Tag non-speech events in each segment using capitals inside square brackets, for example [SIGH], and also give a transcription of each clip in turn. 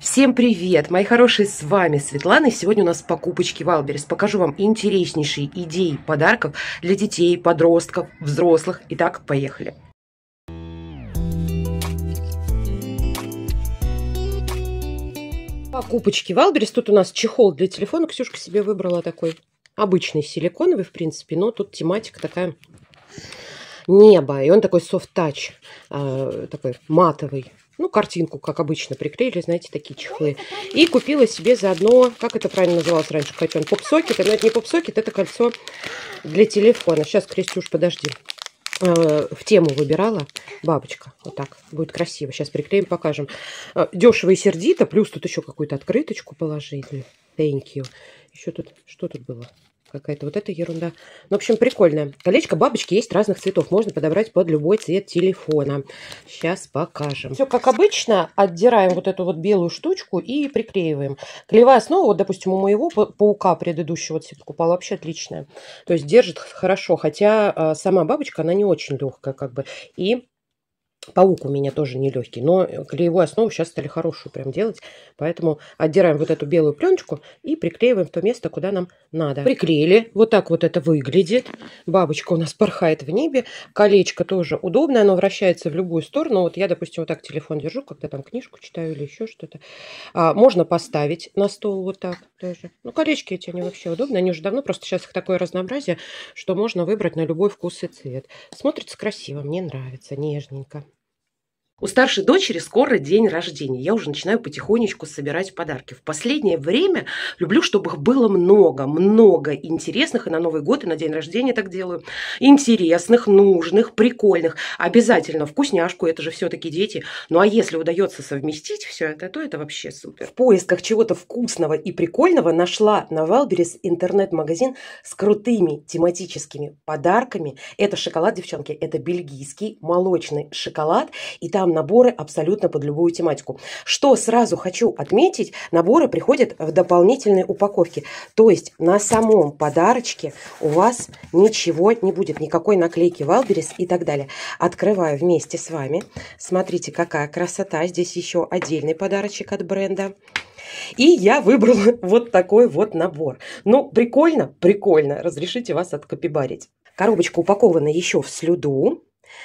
Всем привет, мои хорошие, с вами Светлана. И сегодня у нас покупочки Wildberries. Покажу вам интереснейшие идеи подарков для детей, подростков, взрослых. Итак, поехали. Покупочки Wildberries. Тут у нас чехол для телефона. Ксюшка себе выбрала такой обычный силиконовый, в принципе, но тут тематика такая небо. И он такой soft-touch, э, такой матовый. Ну, картинку, как обычно, приклеили, знаете, такие чехлы. И купила себе заодно, как это правильно называлось раньше, котен, поп-сокет. Но это не поп-сокет, это кольцо для телефона. Сейчас, Крестюш, подожди. Э, в тему выбирала бабочка. Вот так. Будет красиво. Сейчас приклеим, покажем. Э, дешево и сердито. Плюс тут еще какую-то открыточку положить. Thank you. Еще тут, что тут было? Какая-то вот эта ерунда. Ну, в общем, прикольная. Колечко бабочки есть разных цветов. Можно подобрать под любой цвет телефона. Сейчас покажем. Все как обычно. Отдираем вот эту вот белую штучку и приклеиваем. Клеевая основа, вот, допустим, у моего паука предыдущего вот покупала вообще отличная. То есть держит хорошо. Хотя а, сама бабочка, она не очень легкая как бы. И Паук у меня тоже нелегкий, но клеевую основу сейчас стали хорошую прям делать. Поэтому отдираем вот эту белую пленочку и приклеиваем в то место, куда нам надо. Приклеили. Вот так вот это выглядит. Бабочка у нас порхает в небе. Колечко тоже удобное, оно вращается в любую сторону. Вот я, допустим, вот так телефон держу, когда там книжку читаю или еще что-то. А, можно поставить на стол вот так тоже. Ну, колечки эти, они вообще удобные. Они уже давно, просто сейчас их такое разнообразие, что можно выбрать на любой вкус и цвет. Смотрится красиво, мне нравится, нежненько. У старшей дочери скоро день рождения. Я уже начинаю потихонечку собирать подарки. В последнее время люблю, чтобы их было много, много интересных. И на Новый год, и на день рождения так делаю. Интересных, нужных, прикольных. Обязательно вкусняшку, это же все-таки дети. Ну а если удается совместить все это, то это вообще супер. В поисках чего-то вкусного и прикольного нашла на Wildberries интернет-магазин с крутыми тематическими подарками. Это шоколад, девчонки, это бельгийский молочный шоколад. И там наборы абсолютно под любую тематику. Что сразу хочу отметить, наборы приходят в дополнительной упаковке. То есть на самом подарочке у вас ничего не будет, никакой наклейки Wildberries и так далее. Открываю вместе с вами. Смотрите, какая красота. Здесь еще отдельный подарочек от бренда. И я выбрала [LAUGHS] вот такой вот набор. Ну, прикольно? Прикольно. Разрешите вас откапибарить. Коробочка упакована еще в слюду.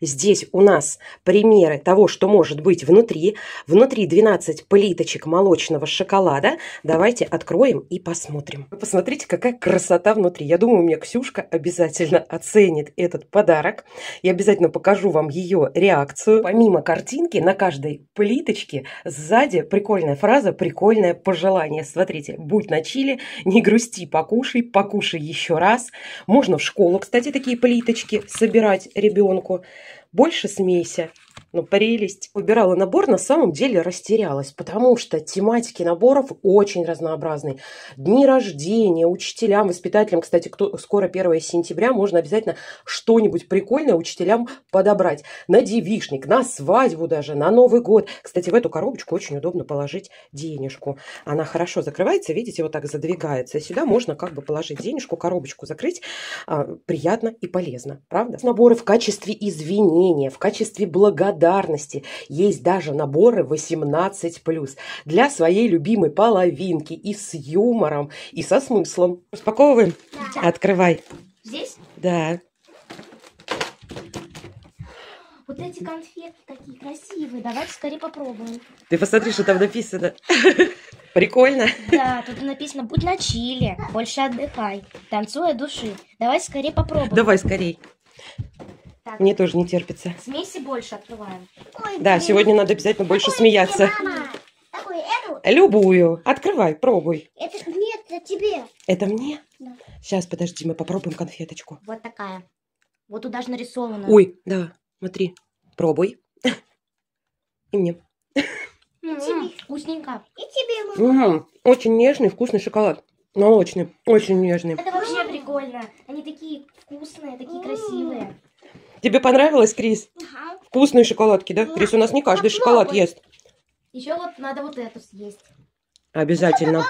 Здесь у нас примеры того, что может быть внутри. Внутри 12 плиточек молочного шоколада. Давайте откроем и посмотрим. Посмотрите, какая красота внутри. Я думаю, у меня Ксюшка обязательно оценит этот подарок. Я обязательно покажу вам ее реакцию. Помимо картинки, на каждой плиточке сзади прикольная фраза, прикольное пожелание. Смотрите, будь на чили, не грусти, покушай, покушай еще раз. Можно в школу, кстати, такие плиточки собирать ребенку. Больше смейся, ну, прелесть. Выбирала набор, на самом деле растерялась, потому что тематики наборов очень разнообразные. Дни рождения, учителям, воспитателям, кстати, кто скоро 1 сентября, можно обязательно что-нибудь прикольное учителям подобрать. На девишник, на свадьбу даже, на Новый год. Кстати, в эту коробочку очень удобно положить денежку. Она хорошо закрывается, видите, вот так задвигается. Сюда можно как бы положить денежку, коробочку закрыть. А, приятно и полезно, правда? Наборы в качестве извинения, в качестве благодарности благодарности. Есть даже наборы 18+, для своей любимой половинки и с юмором, и со смыслом. Распаковываем? Да. Открывай. Здесь? Да. Вот эти конфетки такие красивые. Давайте скорее попробуем. Ты посмотри, что там написано. [LAUGHS] Прикольно. Да, тут написано «Будь на чили, больше отдыхай, танцуя души». Давай скорее попробуем. Давай скорей. Так. Мне тоже не терпится. Смеси больше открываем. Ой, да, блин. сегодня надо обязательно больше смеяться. Какую, эту? Любую. Открывай, пробуй. Это нет, это тебе. Это мне? Да. Сейчас, подожди, мы попробуем конфеточку. Вот такая. Вот тут даже нарисовано. Ой, да, смотри. Пробуй. И мне. Тебе. Вкусненько. И тебе, мама. Очень нежный, вкусный шоколад. Молочный, очень нежный. Это вообще прикольно. Они такие вкусные, такие красивые. Тебе понравилось, Крис? Ага. Вкусные шоколадки, да? Крис, у нас не каждый шоколад ест. Еще вот надо вот эту съесть. Обязательно.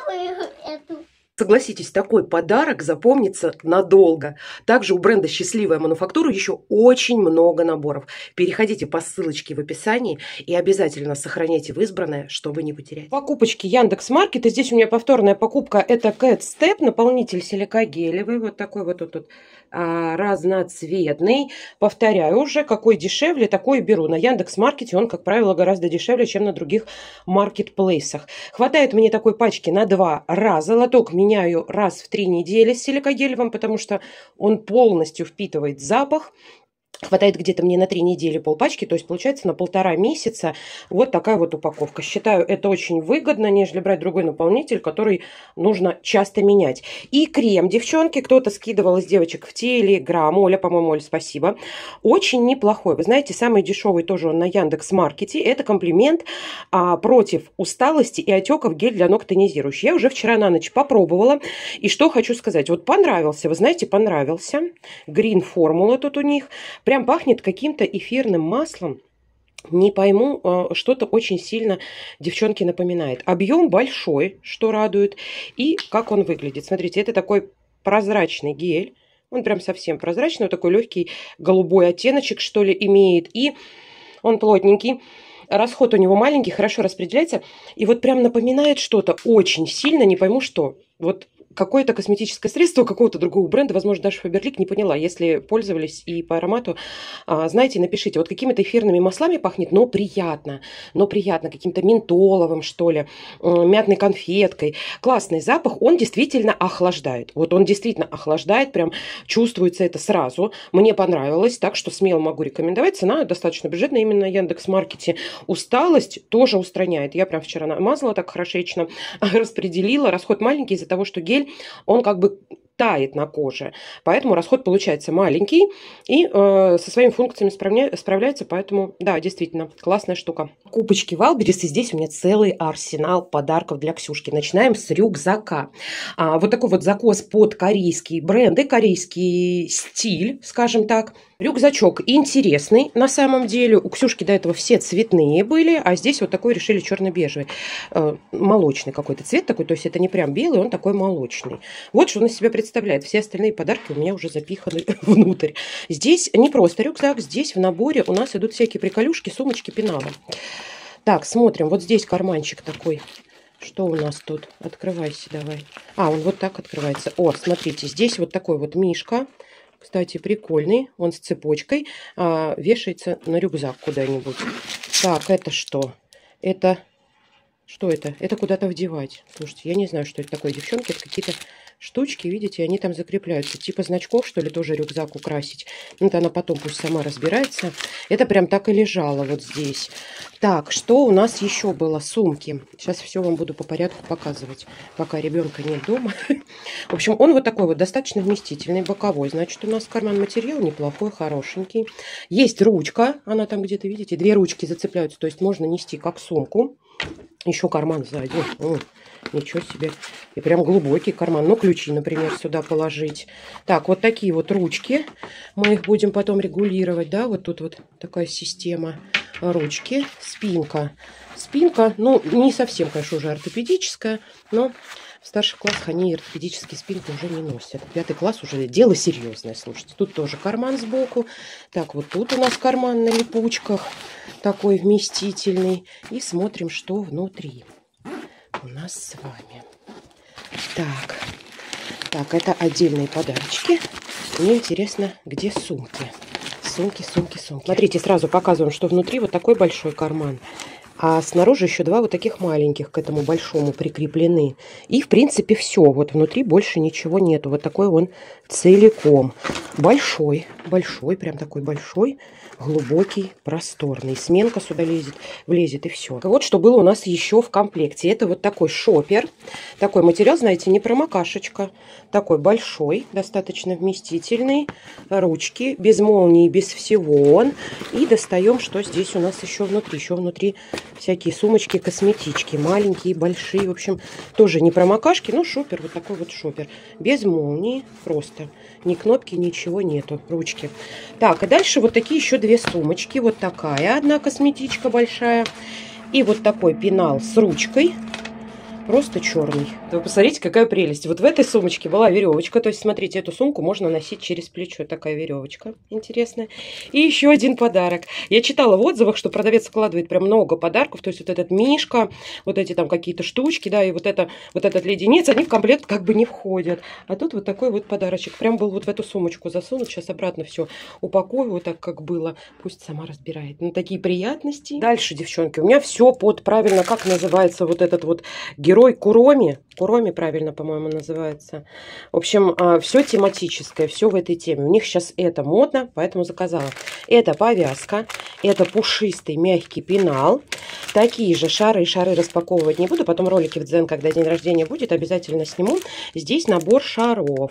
Согласитесь, такой подарок запомнится надолго. Также у бренда «Счастливая мануфактура» еще очень много наборов. Переходите по ссылочке в описании и обязательно сохраняйте в избранное, чтобы не потерять. Покупочки Яндекс Маркет. И здесь у меня повторная покупка. Это Cat Step, наполнитель силикогелевый. Вот такой вот тут, а, разноцветный. Повторяю уже, какой дешевле, такой беру. На Яндекс Маркете он, как правило, гораздо дешевле, чем на других маркетплейсах. Хватает мне такой пачки на два раза. Лоток меня меняю раз в три недели с силикогелевым, потому что он полностью впитывает запах. Хватает где-то мне на три недели полпачки, то есть получается на полтора месяца вот такая вот упаковка. Считаю это очень выгодно, нежели брать другой наполнитель, который нужно часто менять. И крем, девчонки, кто-то скидывал из девочек в Телеграм, Оля, по-моему, Оля, спасибо. Очень неплохой. Вы знаете, самый дешевый тоже он на Яндекс Маркете. Это комплимент а, против усталости и отеков гель для ног тонизирующий. Я уже вчера на ночь попробовала. И что хочу сказать. Вот понравился, вы знаете, понравился. Green формула тут у них Прям пахнет каким-то эфирным маслом. Не пойму, э, что-то очень сильно девчонки напоминает. Объем большой, что радует. И как он выглядит. Смотрите, это такой прозрачный гель. Он прям совсем прозрачный, вот такой легкий голубой оттеночек, что ли, имеет. И он плотненький. Расход у него маленький, хорошо распределяется. И вот прям напоминает что-то очень сильно, не пойму что. Вот какое-то косметическое средство какого-то другого бренда, возможно, даже Фаберлик, не поняла. Если пользовались и по аромату, а, знаете, напишите. Вот какими-то эфирными маслами пахнет, но приятно. Но приятно, каким-то ментоловым, что ли, мятной конфеткой. Классный запах, он действительно охлаждает. Вот он действительно охлаждает, прям чувствуется это сразу. Мне понравилось, так что смело могу рекомендовать. Цена достаточно бюджетная, именно на Яндекс.Маркете. Усталость тоже устраняет. Я прям вчера намазала так хорошечно, [LAUGHS] распределила. Расход маленький из-за того, что гель гель, он как бы тает на коже. Поэтому расход получается маленький и э, со своими функциями справня... справляется. Поэтому, да, действительно, классная штука. Купочки Валберис. И здесь у меня целый арсенал подарков для Ксюшки. Начинаем с рюкзака. А, вот такой вот закос под корейские бренды, корейский стиль, скажем так. Рюкзачок интересный на самом деле. У Ксюшки до этого все цветные были, а здесь вот такой решили черно-бежевый. Э, молочный какой-то цвет такой, то есть это не прям белый, он такой молочный. Вот что он из себя представляет. Все остальные подарки у меня уже запиханы [LAUGHS] внутрь. Здесь не просто рюкзак, здесь в наборе у нас идут всякие приколюшки, сумочки, пеналы. Так, смотрим. Вот здесь карманчик такой. Что у нас тут? Открывайся давай. А, он вот так открывается. О, смотрите, здесь вот такой вот мишка. Кстати, прикольный. Он с цепочкой. А, вешается на рюкзак куда-нибудь. Так, это что? Это... Что это? Это куда-то вдевать. Слушайте, я не знаю, что это такое, девчонки. Это какие-то штучки, видите, они там закрепляются. Типа значков, что ли, тоже рюкзак украсить. Ну, это она потом пусть сама разбирается. Это прям так и лежало вот здесь. Так, что у нас еще было? Сумки. Сейчас все вам буду по порядку показывать, пока ребенка нет дома. В общем, он вот такой вот достаточно вместительный, боковой. Значит, у нас карман материал неплохой, хорошенький. Есть ручка, она там где-то, видите, две ручки зацепляются, то есть можно нести как сумку. Еще карман сзади. Ничего себе. И прям глубокий карман. Ну, ключи, например, сюда положить. Так, вот такие вот ручки. Мы их будем потом регулировать, да. Вот тут вот такая система ручки. Спинка. Спинка, ну, не совсем, конечно, уже ортопедическая, но в старших классах они ортопедические спинки уже не носят. Пятый класс уже дело серьезное, слушайте. Тут тоже карман сбоку. Так, вот тут у нас карман на липучках такой вместительный. И смотрим, что внутри у нас с вами. Так, так, это отдельные подарочки. Мне интересно, где сумки. Сумки, сумки, сумки. Смотрите, сразу показываем, что внутри вот такой большой карман. А снаружи еще два вот таких маленьких к этому большому прикреплены. И, в принципе, все. Вот внутри больше ничего нету. Вот такой он целиком. Большой, большой, прям такой большой глубокий, просторный. Сменка сюда лезет, влезет и все. Вот что было у нас еще в комплекте. Это вот такой шопер. Такой материал, знаете, не промокашечка. Такой большой, достаточно вместительный. Ручки, без молнии, без всего он. И достаем, что здесь у нас еще внутри. Еще внутри всякие сумочки, косметички. Маленькие, большие. В общем, тоже не промокашки, но шопер. Вот такой вот шопер. Без молнии, просто. Ни кнопки, ничего нету. Ручки. Так, а дальше вот такие еще две сумочки. Вот такая одна косметичка большая. И вот такой пенал с ручкой. Просто черный. Вы посмотрите, какая прелесть. Вот в этой сумочке была веревочка. То есть, смотрите, эту сумку можно носить через плечо. Такая веревочка интересная. И еще один подарок. Я читала в отзывах, что продавец вкладывает прям много подарков. То есть, вот этот мишка, вот эти там какие-то штучки, да, и вот, это, вот этот леденец, они в комплект как бы не входят. А тут вот такой вот подарочек. Прям был вот в эту сумочку засунут. Сейчас обратно все упакую, вот так, как было. Пусть сама разбирает. Ну, такие приятности. Дальше, девчонки, у меня все под правильно, как называется вот этот вот герой Куроми. Куроми правильно, по-моему, называется. В общем, а, все тематическое, все в этой теме. У них сейчас это модно, поэтому заказала. Это повязка, это пушистый мягкий пенал. Такие же шары шары распаковывать не буду. Потом ролики в Дзен, когда день рождения будет, обязательно сниму. Здесь набор шаров.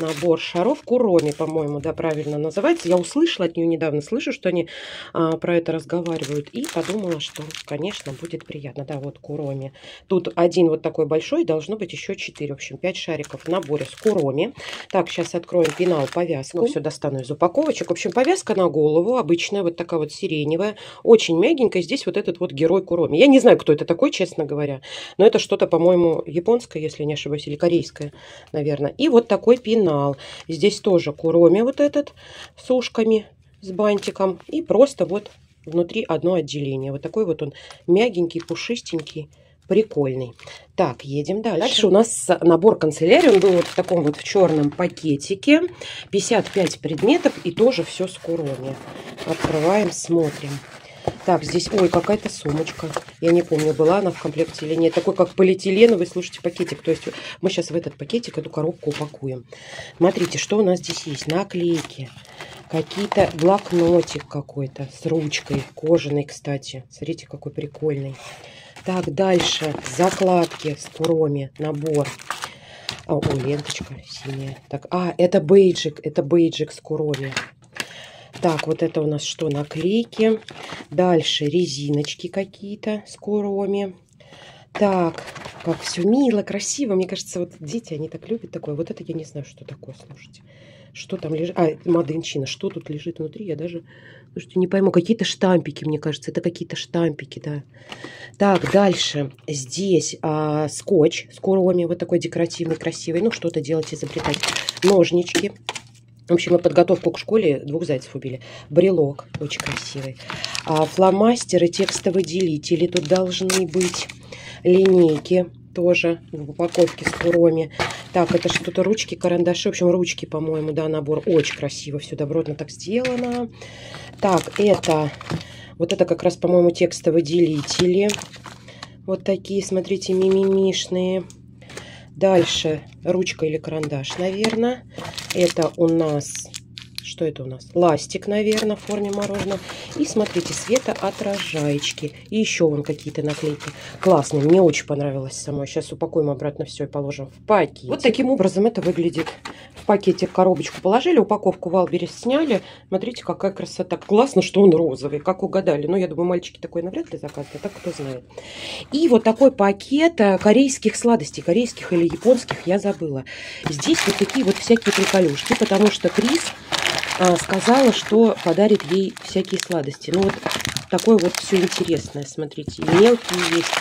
Набор шаров Куроми, по-моему, да, правильно называется. Я услышала от нее недавно, слышу, что они а, про это разговаривают. И подумала, что, конечно, будет приятно. Да, вот Куроми. Тут один вот такой большой, должно быть еще 4. В общем, 5 шариков в наборе с куроми. Так, сейчас откроем пенал, повязку. Ну, все достану из упаковочек. В общем, повязка на голову, обычная, вот такая вот сиреневая. Очень мягенькая. Здесь вот этот вот герой куроми. Я не знаю, кто это такой, честно говоря. Но это что-то, по-моему, японское, если не ошибаюсь, или корейское, наверное. И вот такой пенал. Здесь тоже куроми вот этот с ушками, с бантиком. И просто вот внутри одно отделение. Вот такой вот он мягенький, пушистенький прикольный. Так, едем дальше. Дальше у нас набор канцелярии. Он был вот в таком вот в черном пакетике. 55 предметов и тоже все с куроми. Открываем, смотрим. Так, здесь, ой, какая-то сумочка. Я не помню, была она в комплекте или нет. Такой, как полиэтиленовый, слушайте, пакетик. То есть мы сейчас в этот пакетик эту коробку упакуем. Смотрите, что у нас здесь есть. Наклейки. Какие-то блокнотик какой-то с ручкой. Кожаный, кстати. Смотрите, какой прикольный. Так, дальше закладки с куроми, набор. А, о, ленточка синяя. Так, а, это бейджик, это бейджик с куроми. Так, вот это у нас что, наклейки. Дальше резиночки какие-то с куроми. Так, как все мило, красиво. Мне кажется, вот дети, они так любят такое. Вот это я не знаю, что такое, слушайте. Что там лежит? А, маденчина. Что тут лежит внутри? Я даже, слушайте, не пойму. Какие-то штампики, мне кажется. Это какие-то штампики, да. Так, дальше. Здесь а, скотч с куроми. Вот такой декоративный, красивый. Ну, что-то делать, изобретать. Ножнички. В общем, мы подготовку к школе двух зайцев убили. Брелок очень красивый. А, фломастеры, текстовые делители тут должны быть. Линейки тоже в упаковке с куроми. Так, это что-то ручки, карандаши. В общем, ручки, по-моему, да, набор. Очень красиво, все добротно так сделано. Так, это... Вот это как раз, по-моему, текстовые делители. Вот такие, смотрите, мимимишные. Дальше ручка или карандаш, наверное. Это у нас что это у нас? Ластик, наверное, в форме мороженого. И смотрите, светоотражаечки. И еще вон какие-то наклейки. Классные, мне очень понравилось самой. Сейчас упакуем обратно все и положим в пакет. Вот таким образом это выглядит. В пакете коробочку положили, упаковку в Алберес сняли. Смотрите, какая красота. Классно, что он розовый, как угадали. Ну, я думаю, мальчики такой навряд ли заказывают, а так кто знает. И вот такой пакет э, корейских сладостей, корейских или японских, я забыла. Здесь вот такие вот всякие приколюшки, потому что Крис сказала, что подарит ей всякие сладости. Ну, вот такое вот все интересное, смотрите. И мелкие есть,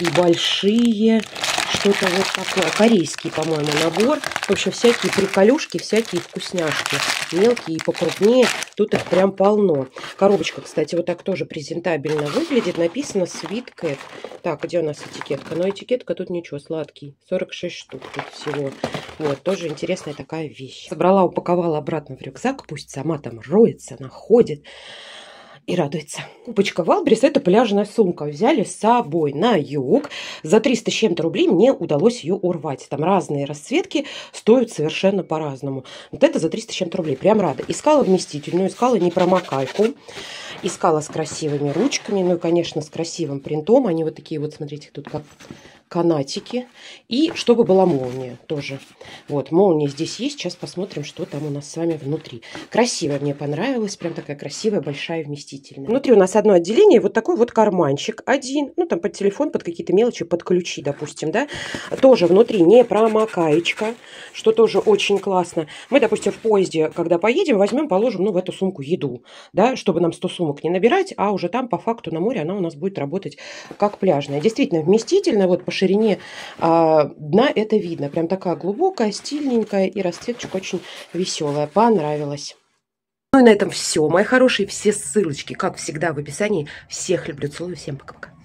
и большие, что-то вот такое. Корейский, по-моему, набор. В общем, всякие приколюшки, всякие вкусняшки. Мелкие и покрупнее. Тут их прям полно. Коробочка, кстати, вот так тоже презентабельно выглядит. Написано Sweet Cat. Так, где у нас этикетка? Но этикетка тут ничего, сладкий. 46 штук тут всего. Вот, тоже интересная такая вещь. Собрала, упаковала обратно в рюкзак. Пусть сама там роется, находит и радуется. Купочка Валбрис – это пляжная сумка. Взяли с собой на юг. За 300 с чем-то рублей мне удалось ее урвать. Там разные расцветки стоят совершенно по-разному. Вот это за 300 с чем-то рублей. Прям рада. Искала вместительную, искала непромокайку. Искала с красивыми ручками. Ну и, конечно, с красивым принтом. Они вот такие вот, смотрите, тут как канатики. И чтобы была молния тоже. Вот, молния здесь есть. Сейчас посмотрим, что там у нас с вами внутри. Красивая мне понравилась. Прям такая красивая, большая, вместительная. Внутри у нас одно отделение. Вот такой вот карманчик один. Ну, там под телефон, под какие-то мелочи, под ключи, допустим, да. Тоже внутри не промокаечка, что тоже очень классно. Мы, допустим, в поезде, когда поедем, возьмем, положим, ну, в эту сумку еду, да, чтобы нам 100 сумок не набирать, а уже там, по факту, на море она у нас будет работать как пляжная. Действительно, вместительная. Вот по ширине а, дна это видно. Прям такая глубокая, стильненькая и расцветочка очень веселая. Понравилась. Ну и на этом все, мои хорошие. Все ссылочки, как всегда, в описании. Всех люблю, целую. Всем пока-пока.